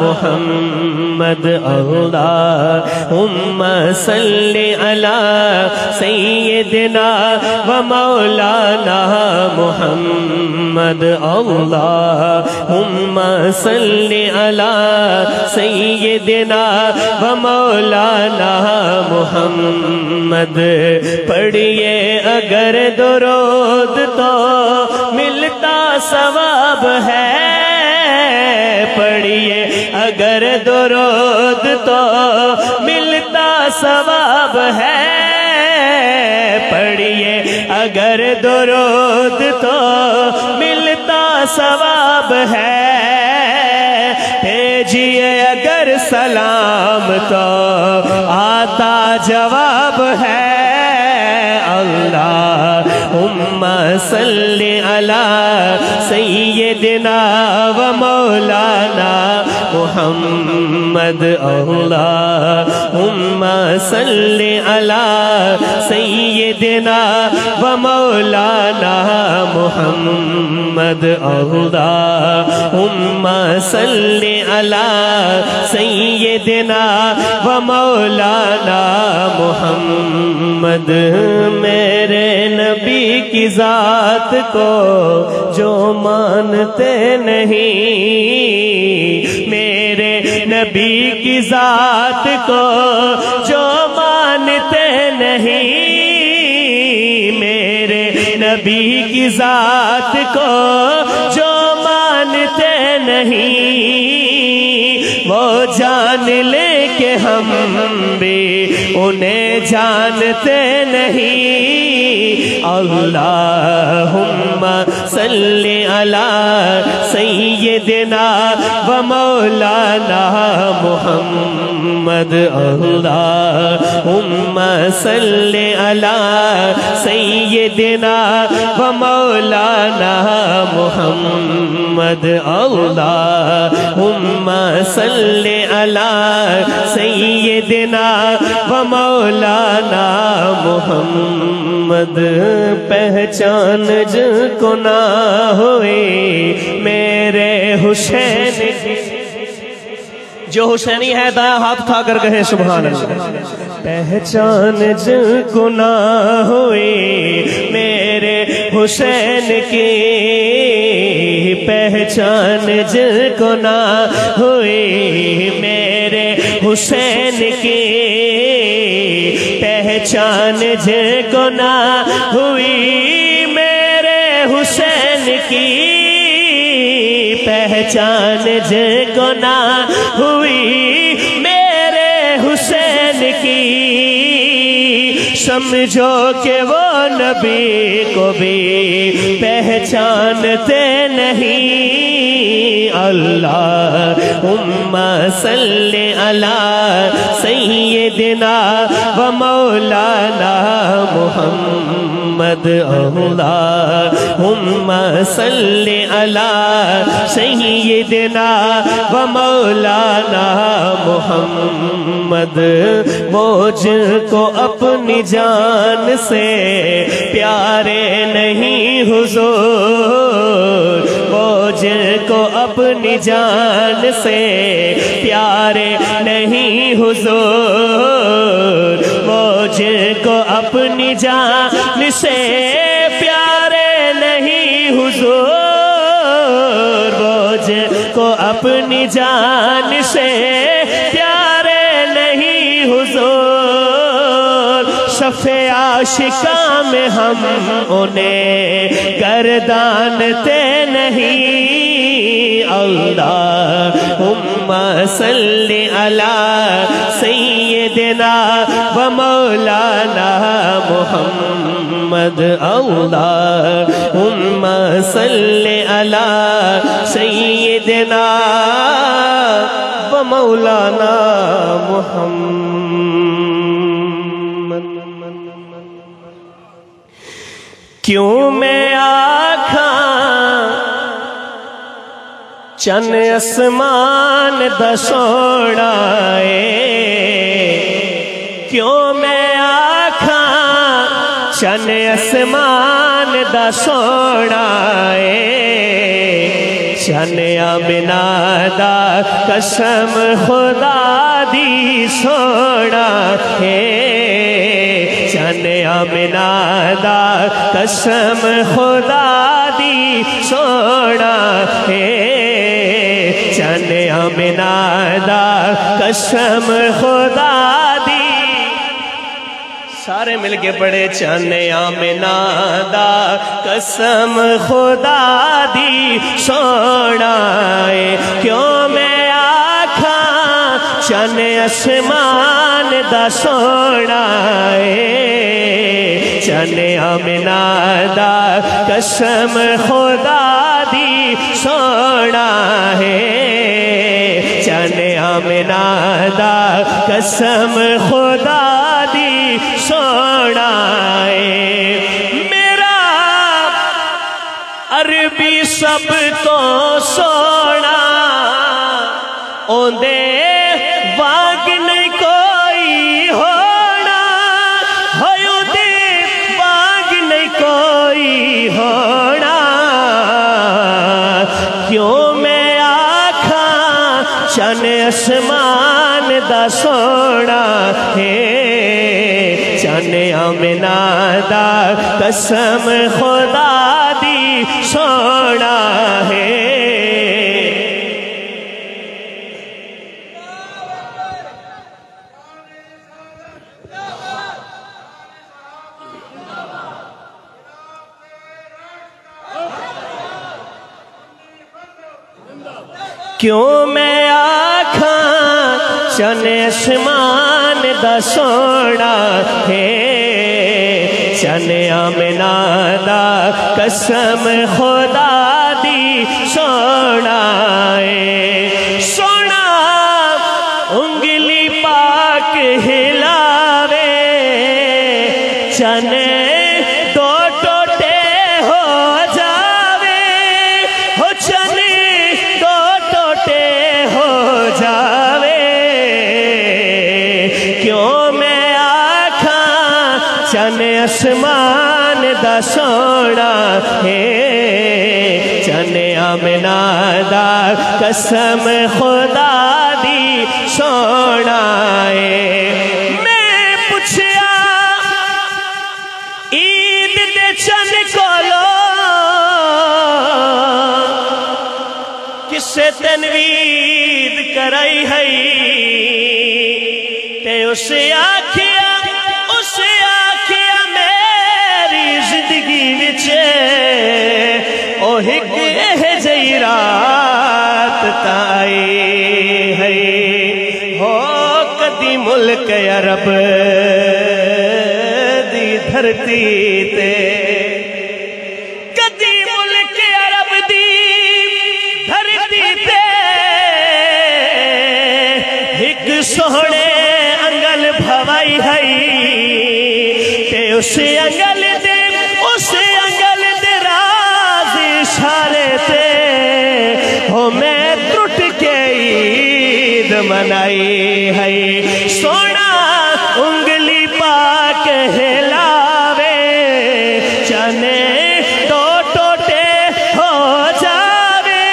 मुहम्मद अल्लाहुम्म सल्लि अला सय्यिदिना व मौलाना मुहम्मद अल्लाह हुम्मा सल्ली अला सैयदना व मौलाना मुहम्मद पढ़िए अगर दुरूद तो मिलता सवाब है। पढ़िए अगर दुरूद तो मिलता सवाब है पढ़िए अगर दुरूद तो मिलता सवाब है, भेजिए अगर सलाम तो। आता जवाब है, अल्लाह, उम्मा सल्ली अला सैयदना व हम मुहम्मद अल्लाह, उम्मा सल्ली अला सैयदना व मौलाना मुहम्मद अल्लाह, उम्मा सल्ली अला सैयदना व मौलाना मुहम्मद। मेरे नबी की जात को जो मानते नहीं, मेरे नबी की जात को जो मानते नहीं, मेरे नबी की जात को जो मानते नहीं, वो जान ले के हम भी उन्हें जानते नहीं। अल्लाहुम्मा सल्ली अला सैयदना व मौलाना मुहम्मद अल्लाहुम्मा सल्ली अला सैयदना व मौलाना मुहम्मद अल्लाहुम्मा सल्ली अला सैयदना व मौलाना मोहम्मद पहचान जिनको ना हुए मेरे हुसैन जो हुसैनी है, दाया हाथ उठा कर कहे सुबहान पहचान जिनको ना हुए मेरे हुसैन की। पहचान जिनको ना हुई, मेरे हुसैन की पहचान जिनको ना हुई, मेरे हुसैन की पहचान जिनको ना हुई, मेरे हुसैन की समझो के वो नबी को भी पहचानते नहीं। अल्लाह, उम्मा सल्ले अला सैयदना व मौलाना मुहम्मद अल्लाह उम्मा सल्ले अला सैयदना व मौलाना मुहम्मद। वो जिनको अपनी जान से प्यारे नहीं हुजूर वो जिनको अपनी जान से प्यारे नहीं हुजूर। जिनको अपनी जान से प्यारे नहीं हुजूर। जिनको अपनी जान से प्यारे नहीं हुजूर। सफ़े आशिका में हम उन्हें गर्दानते नहीं। अल्लाह, उम्मा अला सैयदना व मौलाना मुहम्मद अल्लाह, उम्मा सल्ली अला सैयदना व मौलाना मुहम्मद। क्यों मैं चन आसमान दसोड़ा क्यों मैं आखा, चन आसमान दसोड़ाए चनिया बिना दा कसम खुदा दी सोना है चनिया बिना दा कसम खुदा सोना है। चने बिना नादा कसम खुदा दी। सारे मिलके पड़े चने चनिया नादा कसम खुदा दी। सोना क्यों मैं चन आसमान दा सोना चनिया बिना दा कसम खुदा दी सोना है। बिना दा कसम खुदा दी सोना मेरा अरबी सब तो सोना। ओंदे वाग नहीं कोई होना हो नहीं कोई होना। क्यों मैं आखा, चन है? चन अमना दा कसम खुदा दी सोना है। क्यों मैं आखा चने समान दसोड़ा हे? चने अमना कसम खुदा दी सोना चन आसमान दा सोना है। चन आमना दा कसम खुदा दी सोना है। मैं ईद तनवीद कराई है? ते उसे आखिया, उसे हिक एह ताई है। हो कदी मुल्क अरब दी धरती ते। कदी मुल्क अरब दी धरती ते। एक सोहने अंगल भवाई है ते उस अंगल मैं त्रुट के ईद मनाई है। सोना, उंगली पाक हिलावे, चने तो टोटे हो जावे।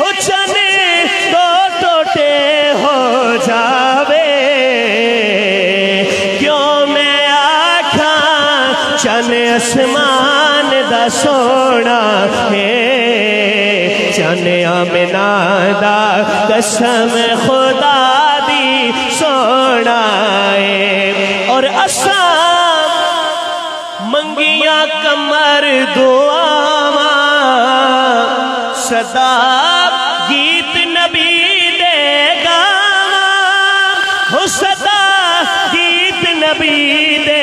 हो चने तो टोटे हो जावे। क्यों मैं आखा चने आसमान दा सोना है? चन अमना दा, कसम खुदा दी सोना है और असा मंगिया कमर दुआवा, सदा गीत नबी देगा। हो सदा गीत नबी दे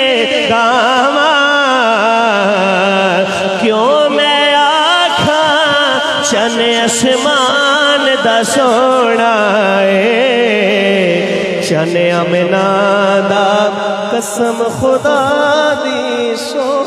सोना है चन अमना दा कसम खुदा दी सो